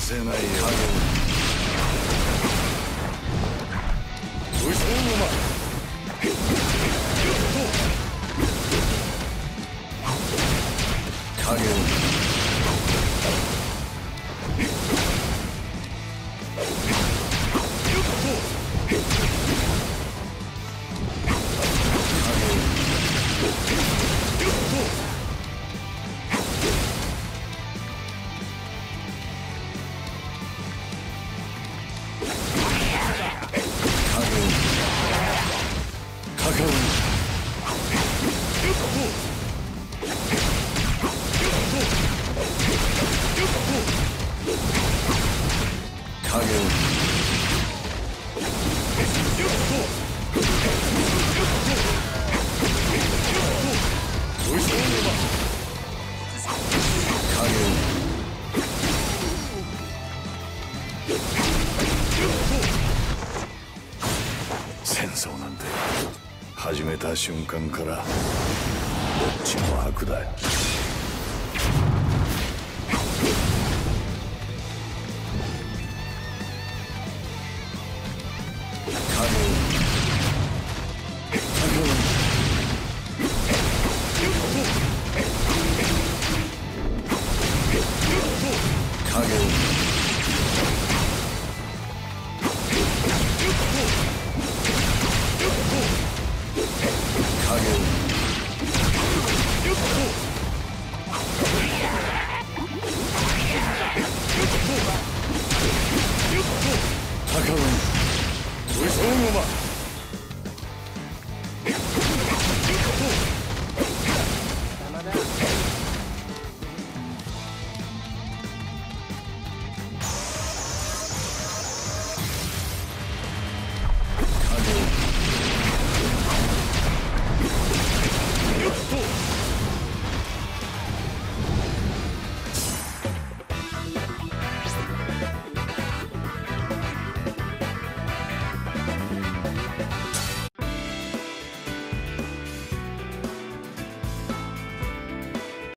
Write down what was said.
せないよ無双の前影を戦争なんて始めた瞬間からどっちも悪だ。よ高尾無双の間